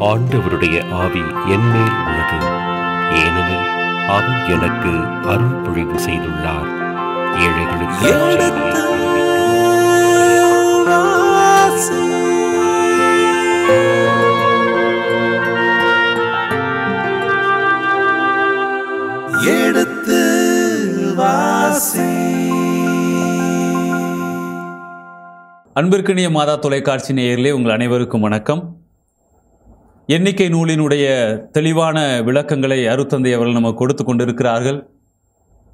ஆண்டவருடைய ஆவி என்மேல் உள்ளது. ஏனெனில் அவர் எனக்கு அருள் பொழிவு செய்துள்ளார். ஏழைகளுக்கு எடுத்த வாசி. அன்பிற்கினிய மாதா தொலைக்காட்சி நேயர்களே உங்கள் அனைவருக்கும் வணக்கம். எண்ணிக்கை நூலினுடைய தெளிவான விளக்கங்களை அருத்தந்தை அவர்கள் நமக்கு கொடுத்து கொண்டிருக்கிறார்கள்.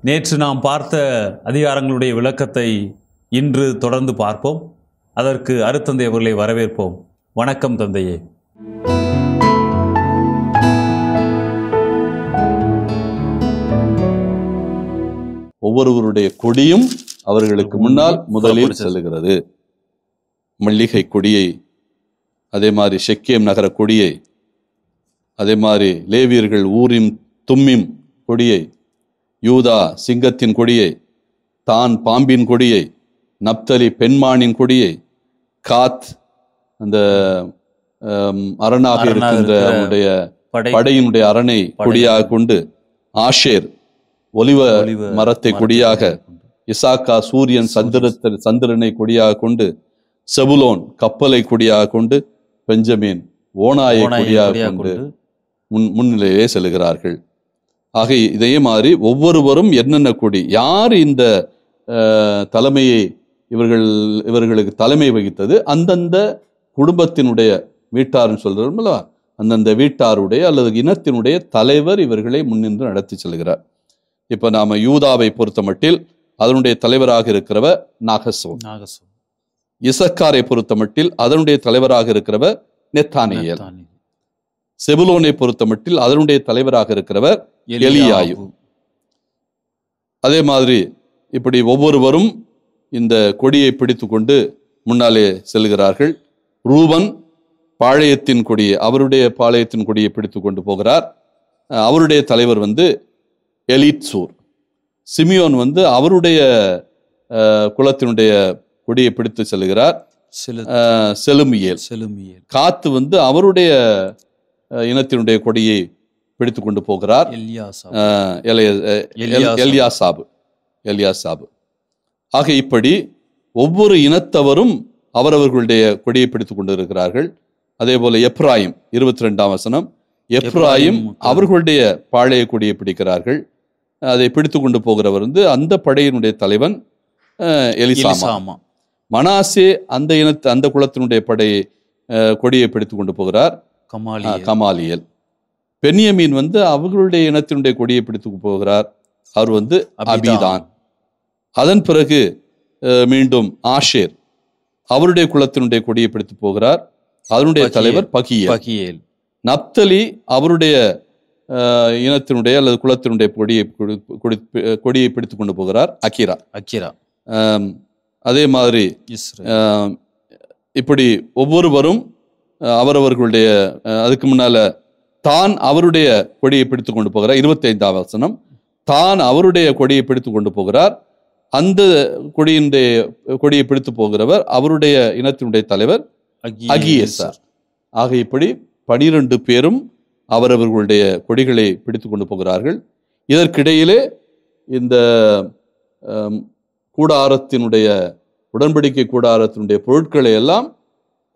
நேற்று நாம் பார்த்த அதிகாரங்களுடைய விளக்கத்தை இன்று தொடர்ந்து பார்ப்போம். அதற்கு அருத்தந்தை அவர்களை வரவேற்போம். வணக்கம் தந்தையே. ஒவ்வொருவருடைய கொடியும் அவர்களுக்கு முன்னால் முதலில் செல்லுகிறது. மல்லிகை கொடியை அதே மாதிரி ஷெக்கேம் நகர கொடியை அதே மாதிரி லேவியர்கள் ஊரின் தும்மிம் கொடியை யூதா சிங்கத்தின் கொடியை தான் பாம்பின் கொடியை நப்தலி பெண்மானின் கொடியை காத் அந்த அரணாக இருக்கின்ற அவனுடைய படை படையினுடைய அரணை கொடியாக கொண்டு ஆஷேர் ஒலிவ மரத்தை கொடியாக. இசாக்கா சூரியன் சந்திரத்தை சந்திரனை கொடியாக கொண்டு செபுலோன் கப்பலை கொடியாக கொண்டு பெஞ்சமின் ஓனாயை கொடியாக கொண்டு முன் முன்னிலையே செல்கிறார்கள். ஆக இதே மாதிரி ஒவ்வொருவரும் என்னென்ன கொடி யார் இந்த தலைமையை இவர்கள் இவர்களுக்கு தலைமை வகித்தது அந்தந்த குடும்பத்தினுடைய வீட்டார்னு சொல்றோம்ல அந்தந்த வீட்டாருடைய அல்லது இனத்தினுடைய தலைவர் இவர்களை முன்னின்று நடத்தி செல்கிறார். இப்ப நாம யூதாவை பொறுத்தமட்டில் அதனுடைய தலைவராக இருக்கிறவர் நாகசோன். நாகசோன். இசக்காரை பொறுத்தமட்டில் அதனுடைய தலைவராக இருக்கிறவர் நெத்தானியல். செபுலோனை பொறுத்தமட்டில் அதனுடைய தலைவராக இருக்கிறவர் எலியாயு. அதே மாதிரி இப்படி ஒவ்வொருவரும் இந்த கொடியை பிடித்துக்கொண்டு முன்னாலே செல்கிறார்கள். ரூபன் பாளையத்தின் கொடியை அவருடைய பாளையத்தின் கொடியை பிடித்து கொண்டு போகிறார். அவருடைய தலைவர் வந்து எலிட்சூர் சிமியோன் வந்து அவருடைய குலத்தினுடைய கொடியை பிடித்து செல்கிறார். செலுமியேல். செலுமியேல். காத்து வந்து அவருடைய இனத்தினுடைய கொடியை பிடித்து கொண்டு போகிறார். எலிய- எல்யாசாபு. ஆக இப்படி ஒவ்வொரு இனத்தவரும் அவரவர்களுடைய கொடியை பிடித்துக் கொண்டு இருக்கிறார்கள் அதே போல எப்ராயிம் இருபத்தி ரெண்டாம் வசனம். எப்ராயிம் அவர்களுடைய பாளைய கொடியை பிடிக்கிறார்கள். அதை பிடித்து கொண்டு போகிறவர் வந்து அந்த படையினுடைய தலைவன் எலிசாமா. மனாசே அந்த இனத்து அந்த குலத்தினுடைய படையை அஹ், கொடியை பிடித்து கொண்டு போகிறார். கமாலியேல். அஹ், கமாலியல். பென்யமீன் வந்து அவர்களுடைய இனத்தினுடைய கொடியை பிடித்து போகிறார். அவர் வந்து அபிதான். அதன் பிறகு மீண்டும் ஆஷேர் அவருடைய குலத்தினுடைய கொடியை பிடித்து போகிறார். அதனுடைய. தலைவர் பகியல். நப்தலி அவருடைய இனத்தினுடைய அல்லது குலத்தினுடைய கொடியை கொடி- கொடி- கொடியை பிடித்து கொண்டு போகிறார். அக்கிரா அம், அதே மாதிரி இப்படி ஒவ்வொருவரும் அவரவர்களுடைய அதுக்கு முன்னால தான் அவருடைய கொடியை பிடித்து கொண்டு போகிறார். இருபத்தி ஐந்தாம் வசனம். தான் அவருடைய கொடியை பிடித்து கொண்டு போகிறார். அந்த கொடியினுடைய கொடியை பிடித்து போகிறவர் அவருடைய இனத்தினுடைய தலைவர் அகியேசார். ஆக இப்படி பனிரெண்டு பேரும் அவரவர்களுடைய கொடிகளை பிடித்து கொண்டு போகிறார்கள். இதற்கிடையிலே இந்த கூடாரத்தினுடைய உடன்படிக்கை கூடாரத்தினுடைய பொருட்களை எல்லாம்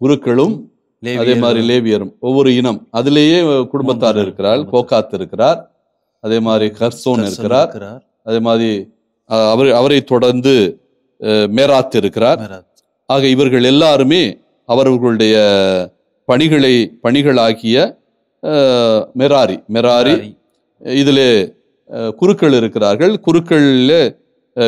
குருக்களும் அதே மாதிரி லேவியரும் ஒவ்வொரு இனம் அதிலேயே குடும்பத்தார் இருக்கிறார். கோகாத் இருக்கிறார் அதே மாதிரி கர்சோன் இருக்கிறார். அதே மாதிரி அவர் அவரை தொடர்ந்து மேராத் இருக்கிறார். ஆக இவர்கள் எல்லாருமே அவரவர்களுடைய பணிகளை பணிகளாகிய மெராரி மெராரி. இதிலே குருக்கள் இருக்கிறார்கள் குருக்களில்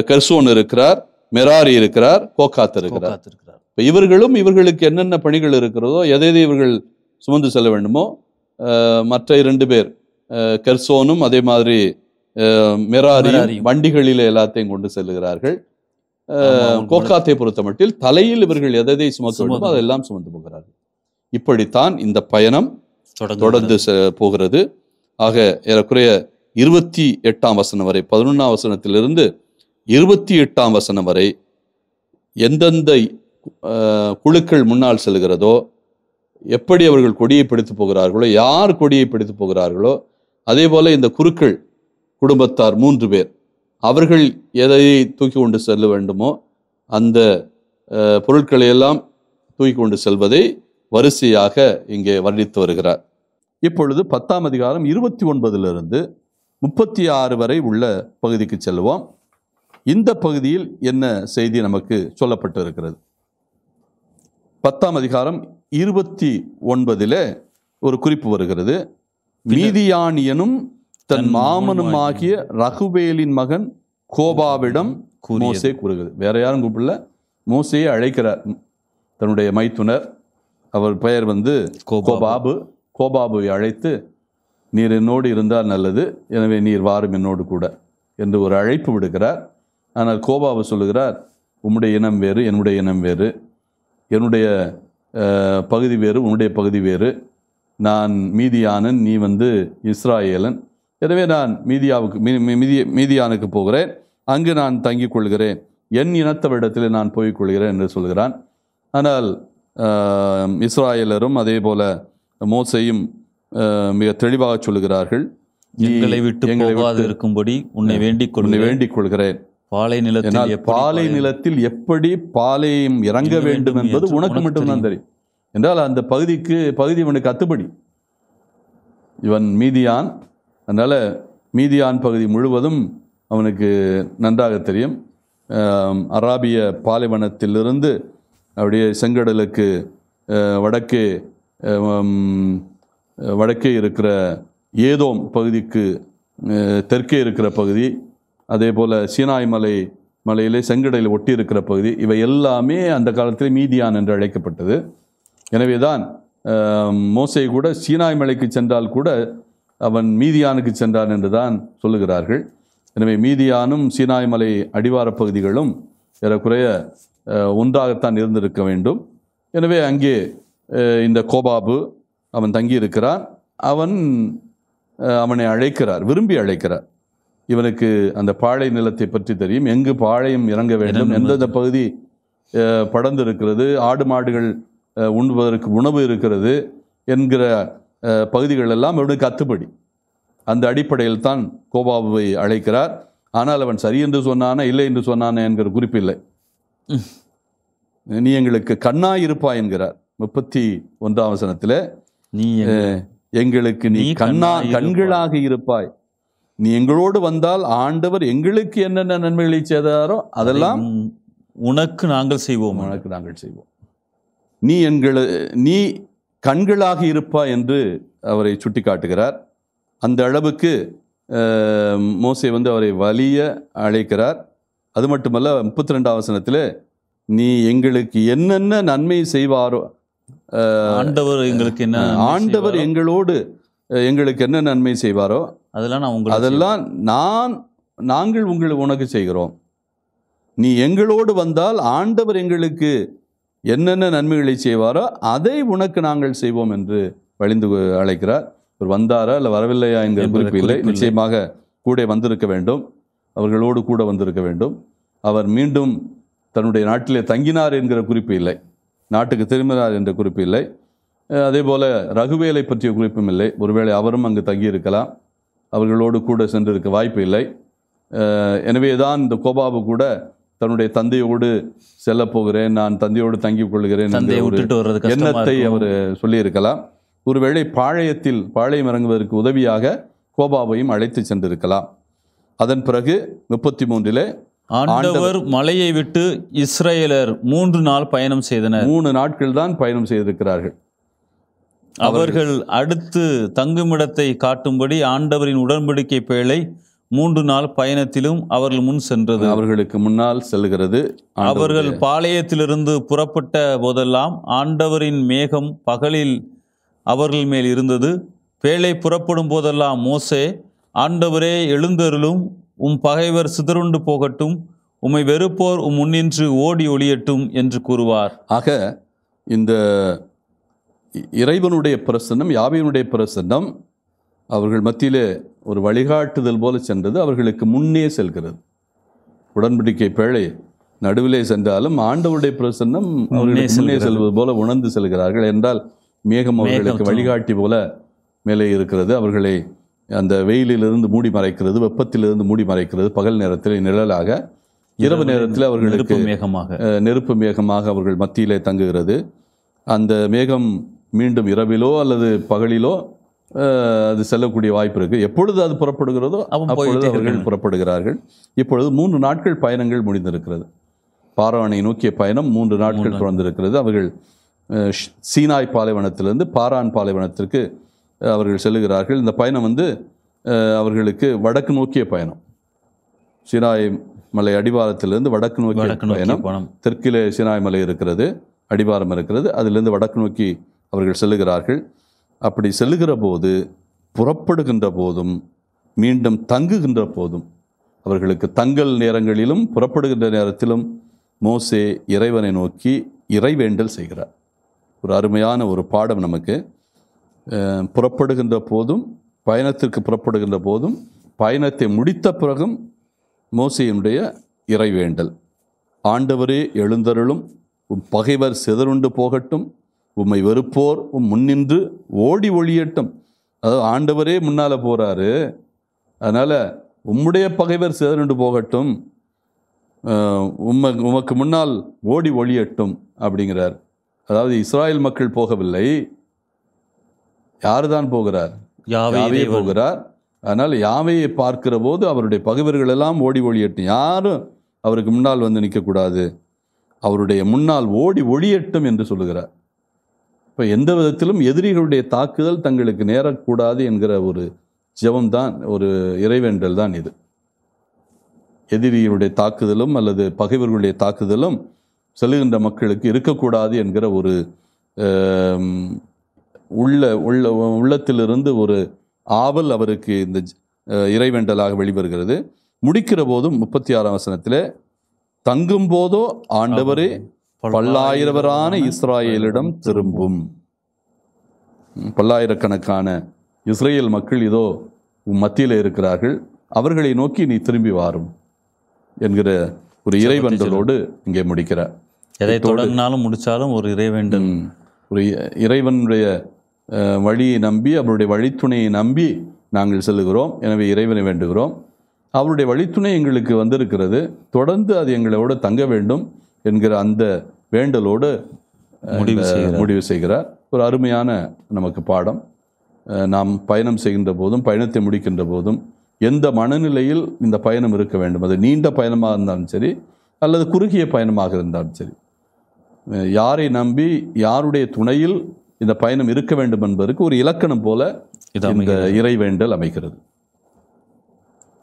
கர்சோன் இருக்கிறார் மெராரி இருக்கிறார் கோகாத் இருக்கிறார். இப்ப இவர்களும் இவர்களுக்கு என்னென்ன பணிகள் இருக்கிறதோ எதை எதை இவர்கள் சுமந்து செல்ல வேண்டுமோ மற்ற இரண்டு பேர் கெர்சோனும் அதே மாதிரி மெராரியும். வண்டிகளில் எல்லாத்தையும் கொண்டு செல்லுகிறார்கள் ஆமா, அஹ், அவங்க கோகாத்தை பொறுத்த மட்டில் தலையில் இவர்கள் எதை சுமக்க வேண்டுமோ சுமந்து. அதெல்லாம் சுமந்து போகிறார்கள் இப்படித்தான் இந்த பயணம் தொடர்ந்து போகிறது ஆக ஏறக்குறைய இருபத்தி எட்டாம் வசனம் வரை பதினொன்றாம் வசனத்திலிருந்து இருபத்தி எட்டாம் வசனம் வரை எந்தெந்த குழுக்கள் முன்னால் செல்கிறதோ எப்படி அவர்கள் கொடியை பிடித்து போகிறார்களோ யார் கொடியை பிடித்து போகிறார்களோ அதே போல இந்த குருக்கள் குடும்பத்தார் மூன்று பேர் அவர்கள் எதை தூக்கி கொண்டு செல்ல வேண்டுமோ அந்த பொருட்களை எல்லாம் தூக்கி கொண்டு செல்வதை வரிசையாக இங்கே வர்ணித்து வருகிறார். இப்பொழுது பத்தாம் அதிகாரம் இருபத்தி ஒன்பதிலிருந்து முப்பத்தி ஆறு வரை உள்ள பகுதிக்கு செல்வோம். இந்த பகுதியில் என்ன செய்தி நமக்கு சொல்லப்பட்டு இருக்கிறது பத்தாம் அதிகாரம் இருபத்தி ஒன்பதிலே ஒரு குறிப்பு வருகிறது. மீதியானியனும் தன் மாமனுமாகிய ரகுவேலின் மகன் கோபாவிடம். மோசே கூறுகிறது. வேற யாரும் கூப்பிடல. மோசையை அழைக்கிறார். தன்னுடைய மைத்துனர். அவர் பெயர் வந்து கோபாபு. கோபாபு. கோபாபுவை அழைத்து நீர் என்னோடு இருந்தால் நல்லது. எனவே நீர் வாரும் என்னோடு கூட என்று ஒரு அழைப்பு விடுகிறார் ஆனால் கோபாபு சொல்லுகிறார் உம்முடைய இனம் வேறு என்னுடைய இனம் வேறு. என்னுடைய பகுதி வேறு உன்னுடைய பகுதி வேறு. நான் மீதியானன் நீ வந்து இஸ்ராயேலன். எனவே நான் மீதியாவுக்கு மீதி மீதியானுக்கு போகிறேன். அங்கு நான் தங்கிக் கொள்கிறேன். என் இனத்தவரிடத்தில் நான் போய்க் கொள்கிறேன் என்று சொல்கிறான் ஆனால் இஸ்ராயலரும் அதே போல மோசையும் மிக தெளிவாக சொல்லுகிறார்கள். நீ எங்களை விட்டு எங்களை இருக்கும்படி உன்னை வேண்டிக் கொள்கிறேன். பாலை நிலத்தில் பாலை நிலத்தில் எப்படி பாலையும் இறங்க வேண்டும் என்பது உனக்கு மட்டும்தான் தெரியும். என்றால் அந்த பகுதிக்கு பகுதி இவனுக்கு அத்துப்படி. இவன் மீதியான் அதனால மீதியான் பகுதி முழுவதும் அவனுக்கு நன்றாக தெரியும். அராபிய பாலைவனத்திலிருந்து அப்படியே செங்கடலுக்கு வடக்கே வடக்கே இருக்கிற ஏதோம் பகுதிக்கு தெற்கே இருக்கிற பகுதி அதே போல் சீனாய் மலை மலையிலே செங்கடையில் ஒட்டி இருக்கிற பகுதி இவை எல்லாமே அந்த காலத்தில் மீதியான் என்று அழைக்கப்பட்டது. எனவே தான் மோசை கூட சீனாய் மலைக்கு சென்றால் கூட அவன் மீதியானுக்கு சென்றான் என்று தான் சொல்லுகிறார்கள். எனவே மீதியானும் சீனாய் மலை அடிவாரப் பகுதிகளும் ஏறக்குறைய ஒன்றாகத்தான் இருந்திருக்க வேண்டும். எனவே அங்கே இந்த கோபாபு அவன் தங்கியிருக்கிறான். அவன் அவனை அழைக்கிறார் விரும்பி அழைக்கிறார். இவனுக்கு அந்த பாழை நிலத்தை பற்றி தெரியும். எங்கு பாளையம் இறங்க வேண்டும். எந்தெந்த பகுதி படர்ந்து இருக்கிறது ஆடு மாடுகள் உண்பதற்கு உணவு இருக்கிறது என்கிற பகுதிகள் எல்லாம் இவனுக்கு அத்துப்படி. அந்த அடிப்படையில் தான் கோபாபுவை அழைக்கிறார். ஆனால் அவன் சரி என்று சொன்னானே இல்லை என்று சொன்னானே என்கிற குறிப்பில்லை. நீ எங்களுக்கு கண்ணாய் இருப்பாய் என்கிறார். முப்பத்தி ஒன்றாம் வசனத்தில் நீ எங்களுக்கு நீ கண்ணா. கண்களாக இருப்பாய். நீ எங்களோடு வந்தால் ஆண்டவர் எங்களுக்கு என்னென்ன நன்மைகளை செய்தாரோ அதெல்லாம் உனக்கு நாங்கள் செய்வோம். உனக்கு நாங்கள் செய்வோம். நீ எங்களை நீ கண்களாக இருப்பாய் என்று அவரை சுட்டிக்காட்டுகிறார். அந்த அளவுக்கு மோசே வந்து அவரை வலிய அழைக்கிறார். அது மட்டுமல்ல முப்பத்தி ரெண்டாம் வசனத்தில் நீ எங்களுக்கு என்னென்ன நன்மை செய்வாரோ ஆண்டவர் எங்களுக்கு என்ன ஆண்டவர் எங்களோடு எங்களுக்கு என்ன நன்மை செய்வாரோ அதெல்லாம் நான் உங்களுக்கு அதெல்லாம் நான் நாங்கள் உங்களுக்கு உனக்கு செய்கிறோம். நீ எங்களோடு வந்தால் ஆண்டவர் எங்களுக்கு என்னென்ன நன்மைகளை செய்வாரோ அதை உனக்கு நாங்கள் செய்வோம் என்று வழிந்து அழைக்கிறார். இவர் வந்தாரா இல்லை வரவில்லையா என்கிற குறிப்பு இல்லை. நிச்சயமாக கூட வந்திருக்க வேண்டும். அவர்களோடு கூட வந்திருக்க வேண்டும். அவர் மீண்டும் தன்னுடைய நாட்டிலே தங்கினார் என்கிற குறிப்பு இல்லை. நாட்டுக்கு திரும்பினார் என்ற குறிப்பு இல்லை. அதே போல ரகுவேலை பற்றிய குறிப்பும் இல்லை. ஒருவேளை அவரும் அங்கு தங்கியிருக்கலாம். அவர்களோடு கூட சென்றிருக்க வாய்ப்பு இல்லை. எனவே தான் இந்த கோபாபு கூட தன்னுடைய தந்தையோடு செல்லப் போகிறேன் நான் தந்தையோடு தங்கிக் கொள்கிறேன் எண்ணத்தை. அவர் சொல்லியிருக்கலாம். ஒருவேளை பாளையத்தில் பாளையம் இறங்குவதற்கு உதவியாக கோபாவையும் அழைத்து சென்றிருக்கலாம். அதன் பிறகு முப்பத்தி மூன்றிலே ஆண்டவர் மலையை விட்டு இஸ்ரேலர் மூன்று நாள் பயணம் செய்தனர். மூணு நாட்கள் தான் பயணம் செய்திருக்கிறார்கள். அவர்கள் அடுத்து தங்குமிடத்தை காட்டும்படி ஆண்டவரின் உடன்படிக்கை பேழை மூன்று நாள் பயணத்திலும் அவர்கள் முன் சென்றது. அவர்களுக்கு முன்னால் செல்கிறது. அவர்கள் பாளையத்திலிருந்து புறப்பட்ட போதெல்லாம் ஆண்டவரின் மேகம் பகலில் அவர்கள் மேல் இருந்தது. பேழை புறப்படும் போதெல்லாம் மோசே ஆண்டவரே எழுந்தருளும். உம் பகைவர் சிதறுண்டு போகட்டும். உம்மை வெறுப்போர் உம் முன்னின்று ஓடி ஒளியட்டும் என்று கூறுவார். ஆக இந்த இறைவனுடைய பிரசன்னம் யாவையினுடைய பிரசன்னம்? அவர்கள் மத்தியிலே ஒரு வழிகாட்டுதல் போல சென்றது அவர்களுக்கு முன்னே செல்கிறது. உடன்படிக்கை பேழை நடுவிலே சென்றாலும் ஆண்டவருடைய பிரசன்னம் அவர்களுக்கு முன்னே. செல்வது போல உணர்ந்து செல்கிறார்கள் என்றால் மேகம் அவர்களுக்கு வழிகாட்டி போல மேலே இருக்கிறது. அவர்களை அந்த வெயிலிலிருந்து மூடி மறைக்கிறது வெப்பத்திலிருந்து மூடி மறைக்கிறது. பகல் நேரத்தில் நிழலாக இரவு நேரத்தில் அவர்களுக்கு நெருப்பு மேகமாக. நெருப்பு மேகமாக அவர்கள் மத்தியிலே தங்குகிறது. அந்த மேகம் மீண்டும் இரவிலோ அல்லது பகலிலோ அது செல்லக்கூடிய வாய்ப்பு இருக்கு. எப்பொழுது அது புறப்படுகிறதோ அப்பொழுது அவர்கள். புறப்படுகிறார்கள். இப்பொழுது மூன்று நாட்கள் பயணங்கள் முடிந்திருக்கிறது. பாரானை நோக்கிய பயணம் மூன்று நாட்கள் தொடர்ந்திருக்கிறது. அவர்கள் சீனாய் பாலைவனத்திலிருந்து பாரான் பாலைவனத்திற்கு அவர்கள் செல்லுகிறார்கள். இந்த பயணம் வந்து அவர்களுக்கு வடக்கு நோக்கிய பயணம். சீனாய் மலை அடிவாரத்திலிருந்து வடக்கு நோக்கிய பயணம். தெற்கிலே சினாய் மலை இருக்கிறது அடிவாரம் இருக்கிறது. அதிலிருந்து வடக்கு நோக்கி அவர்கள் செல்லுகிறார்கள். அப்படி செல்லுகிற போது புறப்படுகின்ற போதும் மீண்டும் தங்குகின்ற போதும் அவர்களுக்கு தங்கல் நேரங்களிலும் புறப்படுகின்ற நேரத்திலும் மோசே இறைவனை நோக்கி இறைவேண்டல் செய்கிறார். ஒரு அருமையான ஒரு பாடம் நமக்கு. புறப்படுகின்ற போதும் பயணத்திற்கு புறப்படுகின்ற போதும் பயணத்தை முடித்த பிறகும் மோசையினுடைய இறைவேண்டல். ஆண்டவரே எழுந்தருளும் பகைவர் சிதறுண்டு போகட்டும். உம்மை வெறுப்போர் உம் முன்னின்று ஓடி ஒழியட்டும் அதாவது ஆண்டவரே முன்னால போறாரு. அதனால உம்முடைய பகைவர் சிதறுண்டு போகட்டும். உம்ம உமக்கு முன்னால் ஓடி ஒழியட்டும் அப்படிங்கிறார். அதாவது இஸ்ராயேல் மக்கள் போகவில்லை. யார் தான் போகிறார்? யாவே யாவே தேவன். போகிறார். அதனால் யாவையை பார்க்கிற போது அவருடைய பகைவர்கள் எல்லாம் ஓடி ஒழியட்டும் யாரும் அவருக்கு முன்னால் வந்து நிற்கக்கூடாது. அவருடைய முன்னால் ஓடி ஒழியட்டும் என்று சொல்லுகிறார். இப்போ எந்த விதத்திலும் எதிரிகளுடைய தாக்குதல் தங்களுக்கு நேரக்கூடாது என்கிற ஒரு ஜபம்தான் ஒரு இறைவேண்டல் தான் இது. எதிரியுடைய தாக்குதலும் அல்லது பகைவர்களுடைய தாக்குதலும் செல்லுகின்ற மக்களுக்கு இருக்கக்கூடாது என்கிற ஒரு உள்ள உள்ள உள்ளத்திலிருந்து ஒரு ஆவல் அவருக்கு இந்த இறைவேண்டலாக வெளிவருகிறது. முடிக்கிற போதும் முப்பத்தி ஆறாம் வசனத்தில் தங்கும் போதோ ஆண்டவரே பல்லாயிரவரான இஸ்ராயேலிடம் திரும்பும். பல்லாயிரக்கணக்கான இஸ்ரேல் மக்கள் இதோ மத்தியில் இருக்கிறார்கள். அவர்களை நோக்கி நீ திரும்பி வாரும் என்கிற ஒரு இறைவன்றலோடு இங்கே முடிக்கிறார். எதை தொடங்கினாலும் முடிச்சாலும் ஒரு இறைவேண்டல். ஒரு இறைவனுடைய வழியை நம்பி அவருடைய வழித்துணையை நம்பி நாங்கள் செல்லுகிறோம். எனவே இறைவனை வேண்டுகிறோம். அவருடைய வழித்துணை எங்களுக்கு வந்திருக்கிறது. தொடர்ந்து அது எங்களோடு தங்க வேண்டும் என்கிற அந்த வேண்டலோடு முடிவு. முடிவு செய்கிறார். ஒரு அருமையான நமக்கு பாடம். நாம் பயணம் செய்கின்ற போதும் பயணத்தை முடிக்கின்ற போதும் எந்த மனநிலையில் இந்த பயணம் இருக்க வேண்டும்? அது நீண்ட பயணமாக இருந்தாலும் சரி அல்லது குறுகிய பயணமாக இருந்தாலும் சரி. யாரை நம்பி யாருடைய துணையில் இந்த பயணம் இருக்க வேண்டும் என்பதற்கு ஒரு இலக்கணம் போல இந்த இறைவேண்டல் அமைகிறது.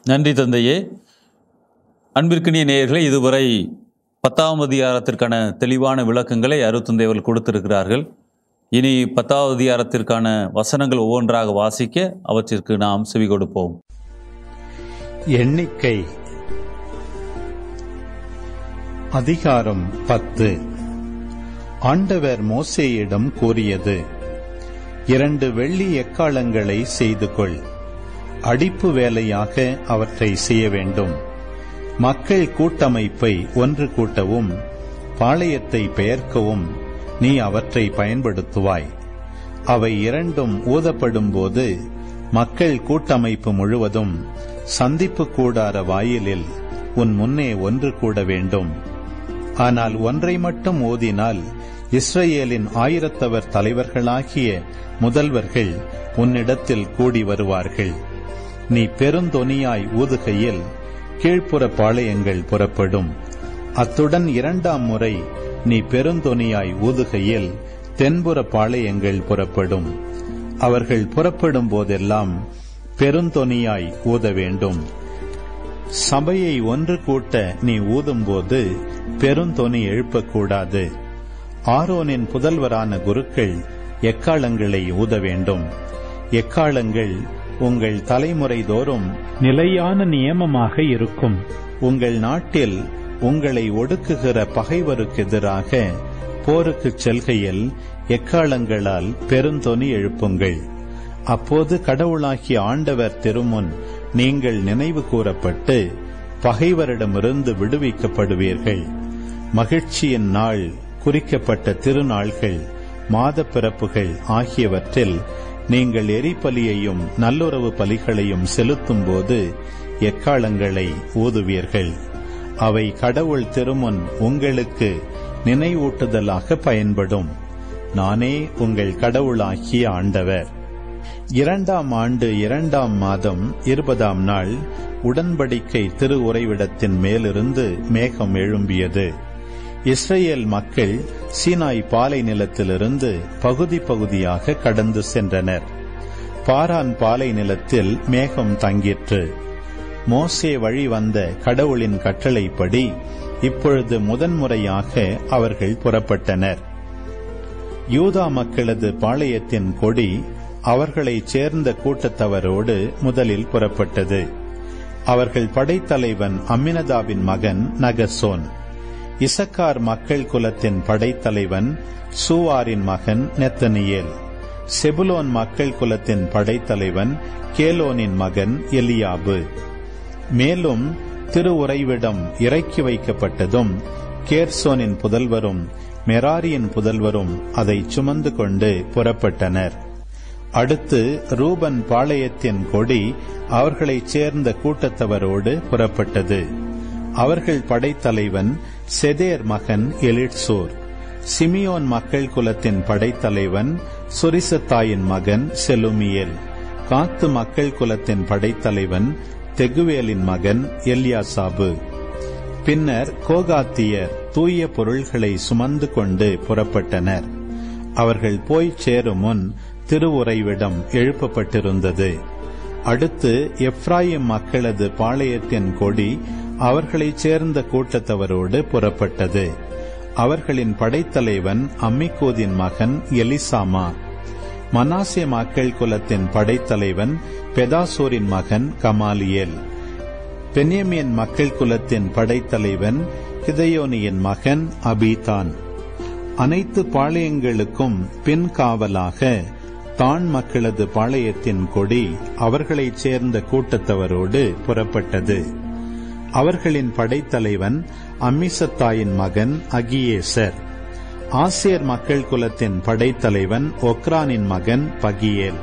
நன்றி தந்தையே. அன்பிற்கினிய நேயர்களே இதுவரை பத்தாம் அதிகாரத்திற்கான தெளிவான விளக்கங்களை அருத்தந்தையவர்கள் கொடுத்திருக்கிறார்கள். இனி பத்தாவது அதிகாரத்திற்கான வசனங்கள் ஒவ்வொன்றாக வாசிக்க அவற்றிற்கு நாம் செவி கொடுப்போம். எண்ணிக்கை. அதிகாரம் பத்து. ஆண்டவர் மோசேயிடம் கூறியது இரண்டு வெள்ளி எக்காளங்களை செய்து கொள் அடிப்பு வேலையாக அவற்றை செய்ய வேண்டும். மக்கள் கூட்டமைப்பை ஒன்று கூட்டவும் பாளையத்தை பெயர்க்கவும் நீ அவற்றை பயன்படுத்துவாய். அவை இரண்டும் ஊதப்படும்போது மக்கள் கூட்டமைப்பு முழுவதும் சந்திப்பு கூடார வாயிலில் உன் முன்னே ஒன்று கூட வேண்டும். ஆனால் ஒன்றை மட்டும் ஓதினால் இஸ்ரேலின் ஆயிரத்தவர் தலைவர்களாகிய முதல்வர்கள் உன்னிடத்தில் கூடி வருவார்கள். நீ பெருந்தொனியாய் ஊதுகையில் கீழ்ப்புற பாளையங்கள் புறப்படும். அத்துடன் இரண்டாம் முறை நீ பெருந்தொனியாய் ஊதுகையில் தென்புற பாளையங்கள் புறப்படும். அவர்கள் புறப்படும் போதெல்லாம் பெருந்தொனியாய் ஊத வேண்டும். சபையை ஒன்று கூட்ட நீ ஊதும்போது பெருந்தொனி எழுப்பக்கூடாது. ஆரோனின் புதல்வரான குருக்கள் எக்காளங்களை ஊத வேண்டும். எக்காளங்கள் உங்கள் தலைமுறை தோறும் நிலையான நியமமாக இருக்கும். உங்கள் நாட்டில் உங்களை ஒடுக்குகிற பகைவருக்கு எதிராக போருக்குச் செல்கையில் எக்காளங்களால் பெருந்தொனி எழுப்புங்கள். அப்போது கடவுளாகிய ஆண்டவர் திருமுன் நீங்கள் நினைவு கூறப்பட்டு பகைவரிடமிருந்து விடுவிக்கப்படுவீர்கள். மகிழ்ச்சியின் நாள் குறிக்கப்பட்ட திருநாள்கள் மாத பிறப்புகள் ஆகியவற்றில் நீங்கள் எரிபலியையும் நல்லுறவு பலிகளையும் செலுத்தும்போது எக்காலங்களை ஊதுவீர்கள்? அவை கடவுள் திருமுன் உங்களுக்கு நினைவூட்டுதலாக பயன்படும். நானே உங்கள் கடவுளாகிய ஆண்டவர். இரண்டாம் ஆண்டு இரண்டாம் மாதம் இருபதாம் நாள் உடன்படிக்கை திரு உறைவிடத்தின் மேலிருந்து மேகம் எழும்பியது. இஸ்ரேல் மக்கள் சீனாய் பாலை நிலத்திலிருந்து பகுதி பகுதியாக கடந்து சென்றனர். பாரான் பாலை நிலத்தில் மேகம் தங்கிற்று. மோசே வழி வந்த கடவுளின் கட்டளைப்படி இப்பொழுது முதன்முறையாக அவர்கள் புறப்பட்டனர். யூதா மக்களது பாளையத்தின் கொடி அவர்களைச் சேர்ந்த கூட்டத்தவரோடு முதலில் புறப்பட்டது. அவர்கள் படைத்தலைவன் அம்மினதாவின் மகன் நகசோன். இசக்கார் மக்கள் குலத்தின் படைத்தலைவன் சூவாரின் மகன் நெத்தனியேல். செபுலோன் மக்கள் குலத்தின் படைத்தலைவன் கேலோனின் மகன் எலியாபு. மேலும் திரு உறைவிடம் இறக்கி வைக்கப்பட்டதும் கேர்சோனின் புதல்வரும் மெராரியின் புதல்வரும் அதை சுமந்து கொண்டு புறப்பட்டனர். அடுத்து ரூபன் பாளையத்தின் கொடி அவர்களைச் சேர்ந்த கூட்டத்தவரோடு புறப்பட்டது. அவர்கள் படைத்தலைவன் செதேர் மகன் எலிட்சோர். சிமியோன் மக்கள் குலத்தின் படைத்தலைவன் சுரிசத்தாயின் மகன் செலுமியேல். காத்து மக்கள் குலத்தின் படைத்தலைவன் தெகுவேலின் மகன் எல்யாசாபு. பின்னர் கோகாத்தியர் தூய பொருள்களை சுமந்து கொண்டு புறப்பட்டனர். அவர்கள் போய் சேரும் முன் திருவுறைவிடம் எழுப்பப்பட்டிருந்தது. அடுத்து எப்ராயிம் மக்களது பாளையத்தின் கொடி அவர்களைச் சேர்ந்த கூட்டத்தவரோடு புறப்பட்டது. அவர்களின் படைத்தலைவன் அம்மிகோதின் மகன் எலிசாமா. மனாசே மக்கள் குலத்தின் படைத்தலைவன் பெதாசோரின் மகன் கமாலியேல். பென்யமின் மக்கள் குலத்தின் படைத்தலைவன் கிதையோனியின் மகன் அபீதான். அனைத்து பாளையங்களுக்கும் பின் காவலாக தான் மக்களது பாளையத்தின் கொடி அவர்களைச் சேர்ந்த கூட்டத்தவரோடு புறப்பட்டது. அவர்களின் படைத்தலைவன் அம்மிசத்தாயின் மகன் அகியேசர். ஆசியர் மக்கள் குலத்தின் படைத்தலைவன் ஒக்ரானின் மகன் பகியேல்.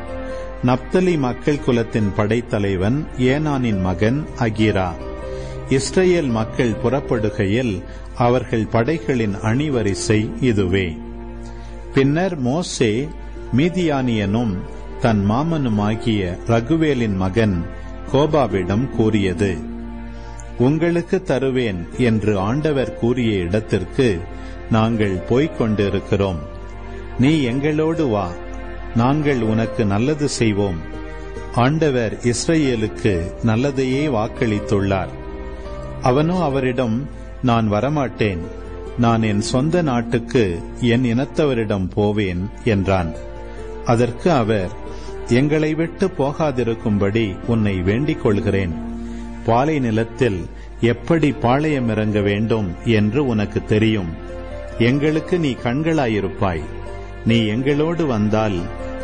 நப்தலி மக்கள் குலத்தின் படைத்தலைவன் ஏனானின் மகன் அகிரா. இஸ்ரேல் மக்கள் புறப்படுகையில் அவர்கள் படைகளின் அணிவரிசை இதுவே. பின்னர் மோசே மீதியானியனும் தன் மாமனுமாகிய ரகுவேலின் மகன் கோபாவிடம் கூறியது. உங்களுக்கு தருவேன் என்று ஆண்டவர் கூறிய இடத்திற்கு நாங்கள் போய்க் கொண்டிருக்கிறோம் நீ எங்களோடு வா நாங்கள் உனக்கு நல்லது செய்வோம். ஆண்டவர் இஸ்ரேலுக்கு நல்லதையே வாக்களித்துள்ளார். அவனோ அவரிடம் நான் வரமாட்டேன். நான் என் சொந்த நாட்டுக்கு என் இனத்தவரிடம் போவேன் என்றான். அதற்கு அவர் எங்களை விட்டு போகாதிருக்கும்படி உன்னை வேண்டிக் கொள்கிறேன். பாலை நிலத்தில் எப்படி பாளையம் இறங்க வேண்டும் என்று உனக்கு தெரியும். எங்களுக்கு நீ கண்களாயிருப்பாய். நீ எங்களோடு வந்தால்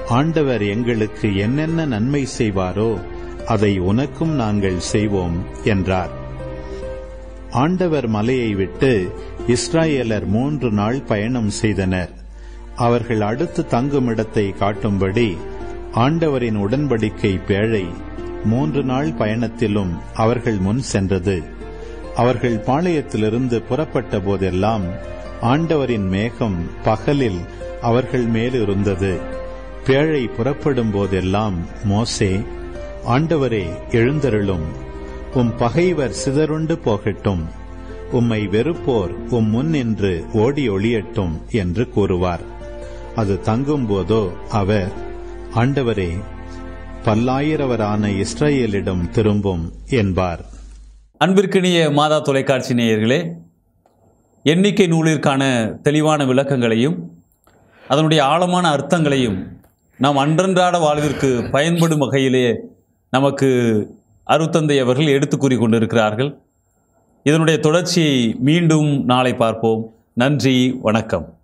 ஆண்டவர் எங்களுக்கு என்னென்ன நன்மை செய்வாரோ அதை உனக்கும் நாங்கள் செய்வோம் என்றார். ஆண்டவர் மலையை விட்டு இஸ்ராயேலர் மூன்று நாள் பயணம் செய்தனர். அவர்கள் அடுத்து தங்குமிடத்தை காட்டும்படி ஆண்டவரின் உடன்படிக்கை பேழை மூன்று நாள் பயணத்திலும் அவர்கள் முன் சென்றது. அவர்கள் பாளையத்திலிருந்து புறப்பட்ட போதெல்லாம் ஆண்டவரின் மேகம் பகலில் அவர்கள் மேல் இருந்தது. பேழை புறப்படும் போதெல்லாம் மோசே ஆண்டவரே எழுந்தருளும். உம் பகைவர் சிதறுண்டு போகட்டும். உம்மை வெறுப்போர் உம் முன் நின்று ஓடி ஒளியட்டும் என்று கூறுவார். அது தங்கும்போதோ அவர் ஆண்டவரே பல்லாயிரவரான இஸ்ரேலிடம் திரும்பும் என்பார். அன்பிற்கினிய மாதா தொலைக்காட்சி நேயர்களே எண்ணிக்கை நூலிற்கான தெளிவான விளக்கங்களையும் அதனுடைய ஆழமான அர்த்தங்களையும் நாம் அன்றன்றாட வாழ்விற்கு பயன்படும் வகையிலே நமக்கு அருத்தந்தை அவர்கள் எடுத்து கூறி கொண்டிருக்கிறார்கள். இதனுடைய தொடர்ச்சியை மீண்டும் நாளை பார்ப்போம். நன்றி வணக்கம்.